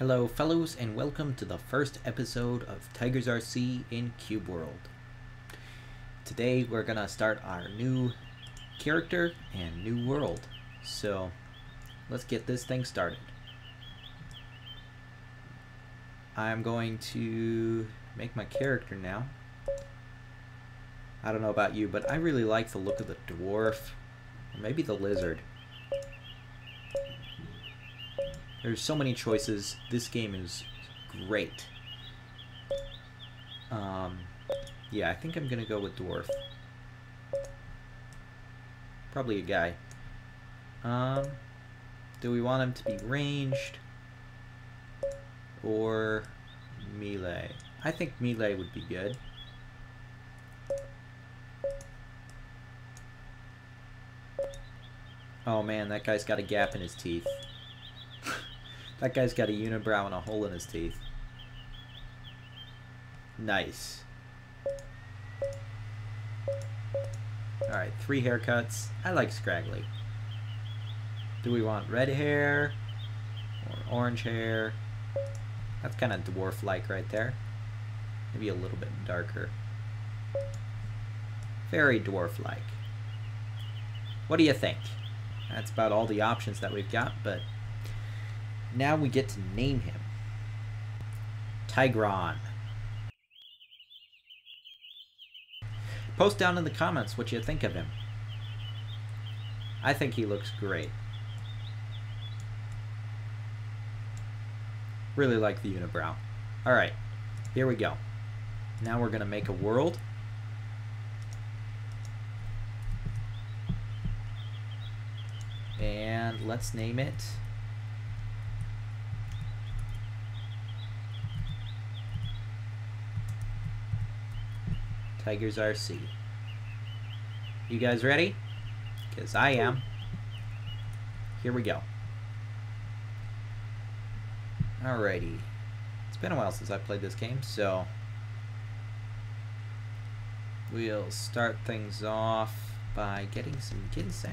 Hello, fellows, and welcome to the first episode of Tigers RC in Cube World. Today, we're gonna start our new character and new world. So, let's get this thing started. I'm going to make my character now. I don't know about you, but I really like the look of the dwarf, or maybe the lizard. There's so many choices. This game is great. Um, yeah, I think I'm gonna go with dwarf. Probably a guy. Um, do we want him to be ranged or melee? I think melee would be good. Oh man, that guy's got a gap in his teeth. That guy's got a unibrow and a hole in his teeth. Nice. Alright, three haircuts. I like scraggly. Do we want red hair? Or orange hair? That's kind of dwarf-like right there. Maybe a little bit darker. Very dwarf-like. What do you think? That's about all the options that we've got, but now we get to name him. Tigron. Post down in the comments what you think of him. I think he looks great. Really like the unibrow. Alright, here we go. Now we're going to make a world. And let's name it Tigers RC. You guys ready? Because I am. Here we go. Alrighty. It's been a while since I played this game, so... We'll start things off by getting some ginseng.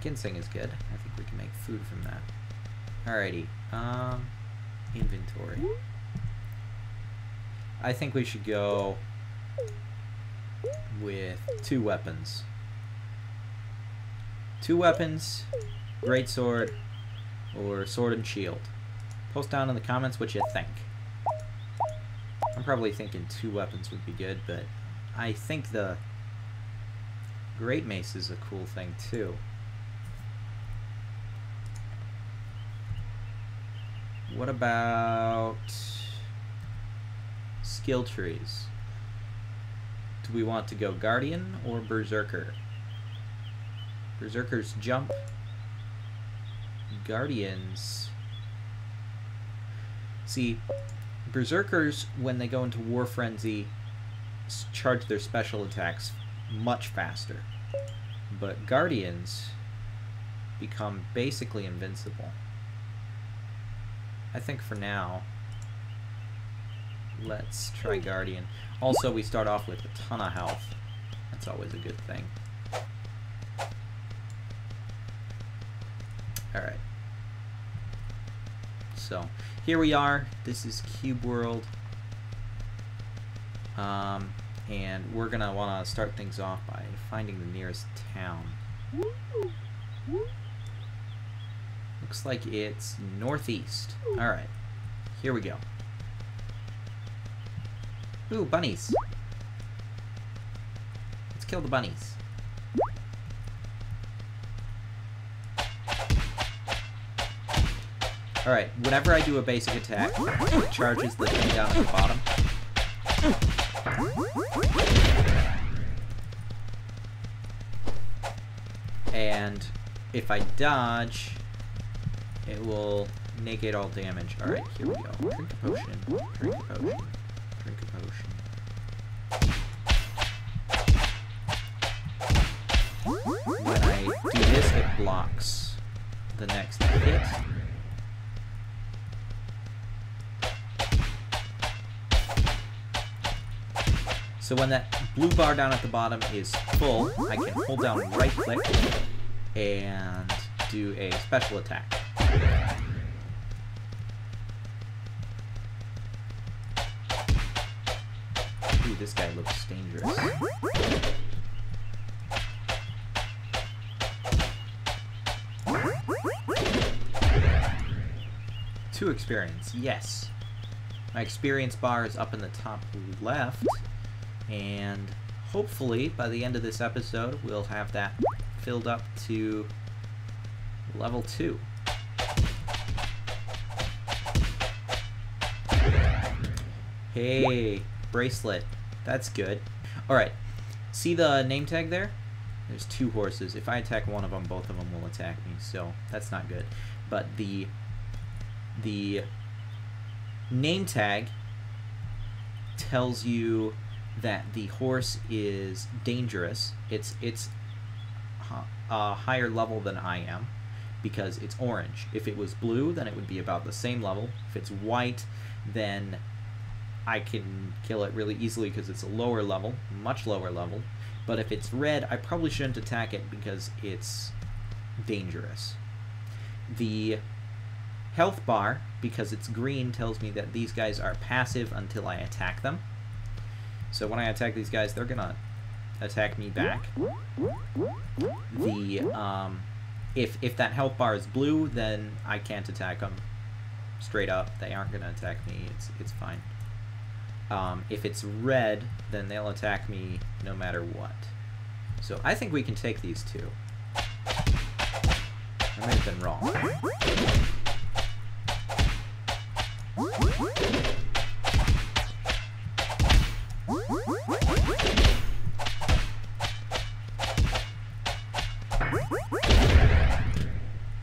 Ginseng is good. I think we can make food from that. Alrighty. Um inventory. I think we should go with two weapons. Two weapons, great sword, or sword and shield. Post down in the comments what you think. I'm probably thinking two weapons would be good, but I think the great mace is a cool thing too. What about skill trees? Do we want to go Guardian or Berserker? Berserkers jump. Guardians... See, Berserkers, when they go into War Frenzy, charge their special attacks much faster. But Guardians become basically invincible. I think for now, let's try Guardian. Also, we start off with a ton of health. That's always a good thing. Alright. So, here we are. This is Cube World. Um, and we're going to want to start things off by finding the nearest town. Looks like it's northeast. Alright. Here we go. Ooh, bunnies. Let's kill the bunnies. Alright, whenever I do a basic attack, it charges the thing down at the bottom. And if I dodge, it will negate all damage. Alright, here we go. Drink a potion. Drink a potion. Drink a potion. When I do this, it blocks the next hit. So when that blue bar down at the bottom is full, I can hold down right click and do a special attack. Ooh, this guy looks dangerous. Two experience, yes. My experience bar is up in the top left, and hopefully by the end of this episode we'll have that filled up to level 2. Hey, bracelet. That's good. Alright, see the name tag there? There's two horses. If I attack one of them, both of them will attack me, so that's not good. But the the name tag tells you that the horse is dangerous. It's it's a higher level than I am because it's orange. If it was blue, then it would be about the same level. If it's white, then I can kill it really easily because it's a lower level, much lower level. But if it's red, I probably shouldn't attack it because it's dangerous. The health bar, because it's green, tells me that these guys are passive until I attack them. So when I attack these guys, they're gonna attack me back. The, um, if, if that health bar is blue, then I can't attack them straight up. They aren't gonna attack me. It's, it's fine. Um, if it's red, then they'll attack me no matter what. So I think we can take these two. I may have been wrong.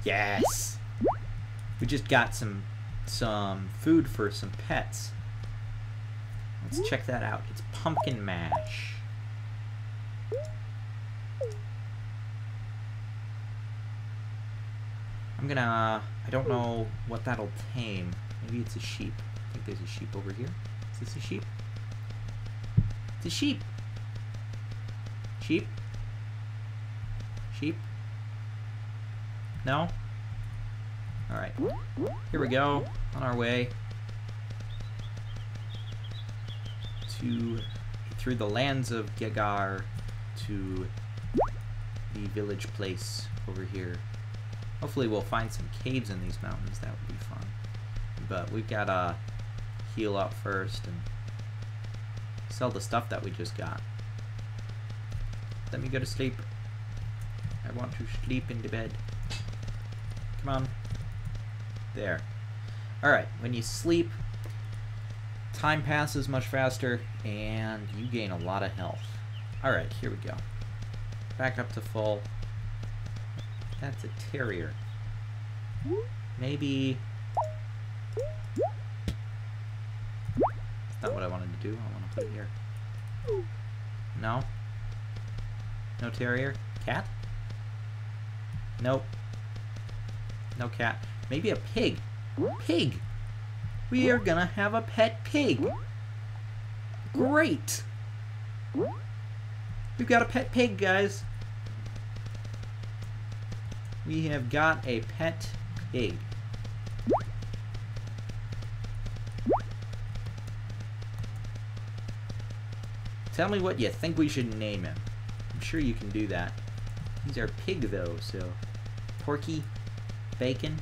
Yes! We just got some some food for some pets. Let's check that out. It's pumpkin mash. I'm gonna... Uh, I don't know what that'll tame. Maybe it's a sheep. I think there's a sheep over here. Is this a sheep? It's a sheep! Sheep? Sheep? No? Alright. Here we go. On our way. To... Through the lands of Gegar to the village place over here. Hopefully we'll find some caves in these mountains. That would be fun. But we've got to heal up first and sell the stuff that we just got. Let me go to sleep. I want to sleep in the bed. Come on. There. Alright, when you sleep, time passes much faster, and you gain a lot of health. Alright, here we go. Back up to full. That's a terrier. Maybe... That's not what I wanted to do. I want to put it here. No? No terrier? Cat? Nope. No cat. Maybe a pig. Pig! We are gonna have a pet pig! Great! We've got a pet pig, guys! We have got a pet pig. Tell me what you think we should name him. I'm sure you can do that. He's our pig, though, so... Porky? Bacon?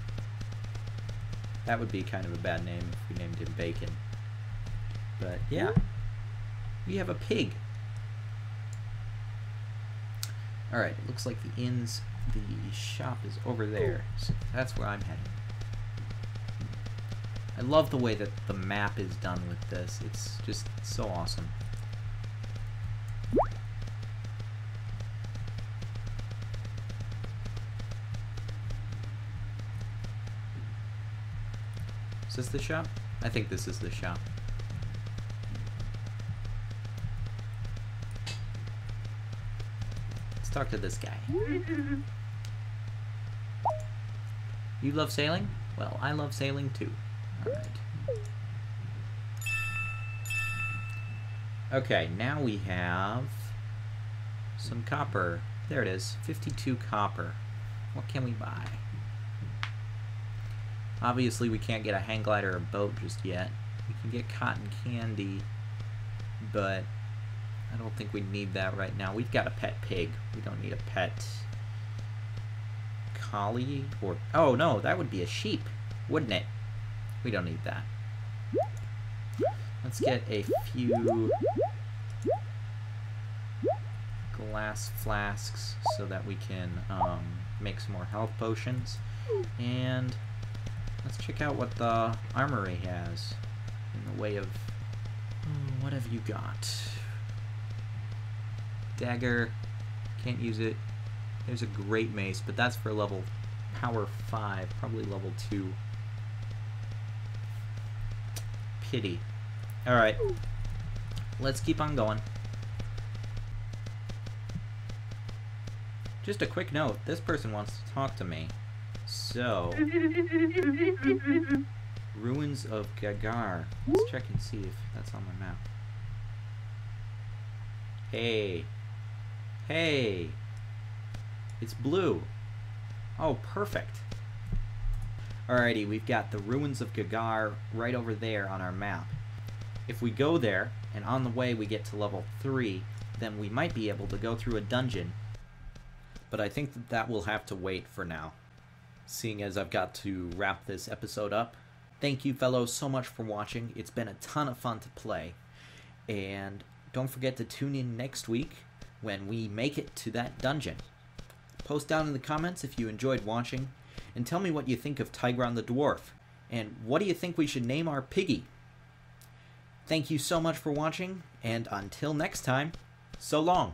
That would be kind of a bad name if we named him Bacon. But, yeah. We have a pig. Alright, it looks like the inn's the shop is over there. So that's where I'm heading. I love the way that the map is done with this. It's just so awesome. This the shop? I think this is the shop. Let's talk to this guy. You love sailing? Well, I love sailing too. Alright. Okay, now we have some copper. There it is, 52 copper. What can we buy? Obviously, we can't get a hang glider or a boat just yet. We can get cotton candy, but I don't think we need that right now. We've got a pet pig. We don't need a pet collie or... Oh, no, that would be a sheep, wouldn't it? We don't need that. Let's get a few glass flasks so that we can um, make some more health potions. And let's check out what the armory has in the way of... Oh, what have you got? Dagger. Can't use it. There's a great mace, but that's for level power 5, probably level 2. Pity. Alright. Let's keep on going. Just a quick note, this person wants to talk to me. So... Ruins of Gagar. Let's check and see if that's on my map. Hey. Hey. It's blue. Oh, perfect. Alrighty, we've got the Ruins of Gagar right over there on our map. If we go there, and on the way we get to level 3, then we might be able to go through a dungeon. But I think that that will have to wait for now. Seeing as I've got to wrap this episode up. Thank you fellows so much for watching. It's been a ton of fun to play. And don't forget to tune in next week when we make it to that dungeon. Post down in the comments if you enjoyed watching, and tell me what you think of Tigron the Dwarf, and what do you think we should name our piggy? Thank you so much for watching, and until next time, so long.